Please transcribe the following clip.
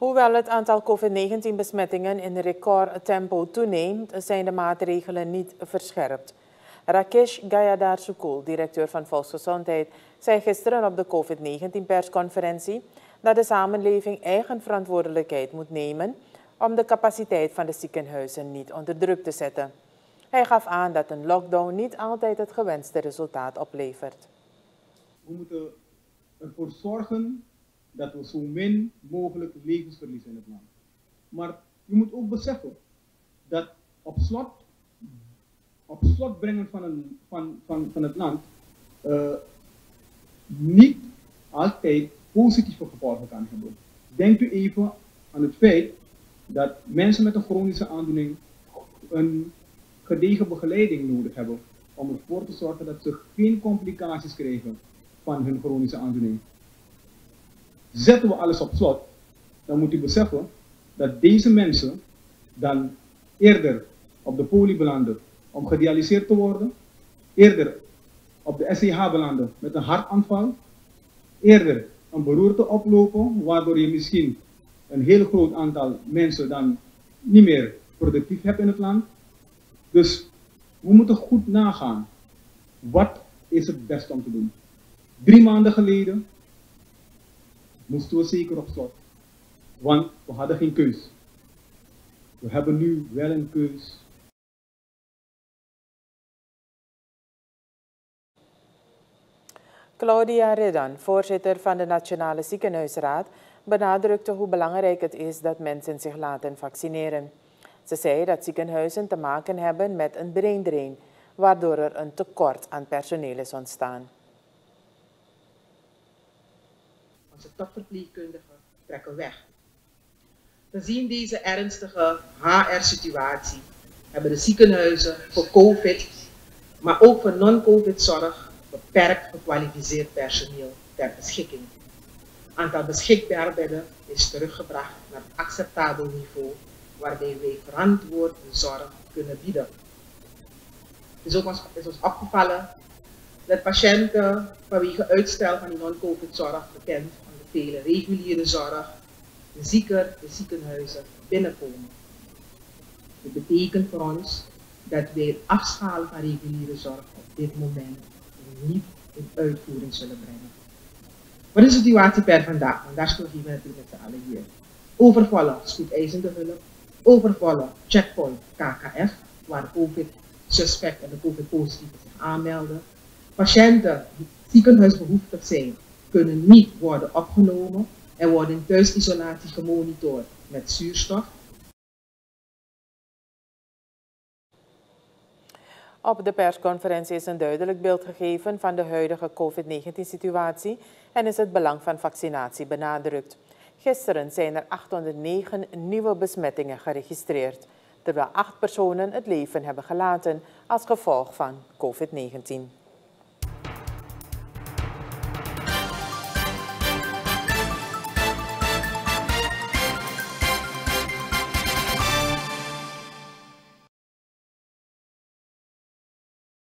Hoewel het aantal COVID-19-besmettingen in recordtempo toeneemt, zijn de maatregelen niet verscherpt. Rakesh Gayadar Sukul, directeur van Volksgezondheid, zei gisteren op de COVID-19-persconferentie dat de samenleving eigen verantwoordelijkheid moet nemen om de capaciteit van de ziekenhuizen niet onder druk te zetten. Hij gaf aan dat een lockdown niet altijd het gewenste resultaat oplevert. We moeten ervoor zorgen dat we zo min mogelijk levens verliezen in het land. Maar je moet ook beseffen dat op slot, op slot brengen van, een, van, van, van het land uh, niet altijd positieve gevolgen kan hebben. Denkt u even aan het feit dat mensen met een chronische aandoening een gedegen begeleiding nodig hebben om ervoor te zorgen dat ze geen complicaties krijgen van hun chronische aandoening. Zetten we alles op slot, dan moet u beseffen dat deze mensen dan eerder op de poli belanden om gedialyseerd te worden, eerder op de SEH belanden met een hartaanval, eerder een beroerte oplopen, waardoor je misschien een heel groot aantal mensen dan niet meer productief hebt in het land. Dus we moeten goed nagaan. Wat is het beste om te doen? Drie maanden geleden moesten we zeker op slot. Want we hadden geen keus. We hebben nu wel een keus. Claudia Redan, voorzitter van de Nationale Ziekenhuisraad, benadrukte hoe belangrijk het is dat mensen zich laten vaccineren. Ze zei dat ziekenhuizen te maken hebben met een braindrain, waardoor er een tekort aan personeel is ontstaan. Onze topverpleegkundigen trekken weg. Gezien deze ernstige HR-situatie hebben de ziekenhuizen voor COVID, maar ook voor non-COVID zorg beperkt gekwalificeerd personeel ter beschikking. Aantal beschikbare bedden is teruggebracht naar een acceptabel niveau waarbij wij verantwoord zorg kunnen bieden. Het is ook ons, is ons opgevallen dat patiënten vanwege uitstel van die non-COVID zorg bekend reguliere zorg, de de ziekenhuizen binnenkomen. Dit betekent voor ons dat wij afschalen van reguliere zorg op dit moment niet in uitvoering zullen brengen. Wat is de situatie per vandaag? Want daar spreken we natuurlijk met z'n allen hier. Overvallen, spoedeisende hulp, overvallen checkpoint KKF, waar COVID-suspect en de COVID-positieve zich aanmelden. Patiënten die ziekenhuisbehoeftig zijn, kunnen niet worden opgenomen en worden in thuisisolatie gemonitord met zuurstof. Op de persconferentie is een duidelijk beeld gegeven van de huidige COVID-19-situatie en is het belang van vaccinatie benadrukt. Gisteren zijn er 809 nieuwe besmettingen geregistreerd, terwijl acht personen het leven hebben gelaten als gevolg van COVID-19.